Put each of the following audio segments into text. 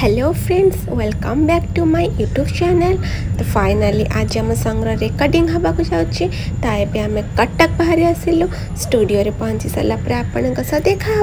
hello friends welcome back to my YouTube channel तो finally आज आम संग्रह रेकर्डिंग हाँको जाऊँगी तो ये आम कटक बाहरी आसलु स्टूडियो पहुँची सारापर आपं सह देखा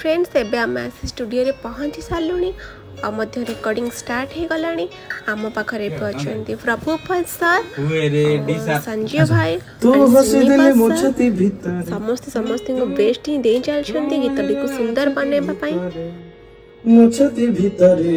ଫ୍ରେଣ୍ଡସ୍ ଏବେ ଆମେ ଆସି ଷ୍ଟୁଡ଼ିଓରେ ପହଞ୍ଚି ସାରିଲୁଣି ଆଉ ମଧ୍ୟ ରେକର୍ଡିଂ ଷ୍ଟାର୍ଟ ହେଇଗଲାଣି ଆମ ପାଖରେ ଏବେ ଅଛନ୍ତି ପ୍ରଭୁ ଭଞ୍ଜ ସାର୍ ସଞ୍ଜୟ ଭାଇ ସମସ୍ତେ ସମସ୍ତଙ୍କୁ ବେଷ୍ଟ ହିଁ ଦେଇ ଚାଲିଛନ୍ତି ଗୀତଟିକୁ ସୁନ୍ଦର ବନେଇବା ପାଇଁ ମୋ ଛାତି ଭିତରେ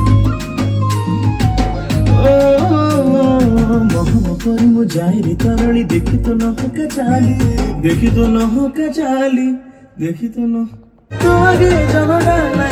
ପ୍ରଥମ କରି ମୁଁ ଯାଏରେ ତରଳି ଦେଖି ତ ନହକା ଚାଲି ଦେଖି ତ ନହକା ଚାଲି দেখি তো না আগে জগডালা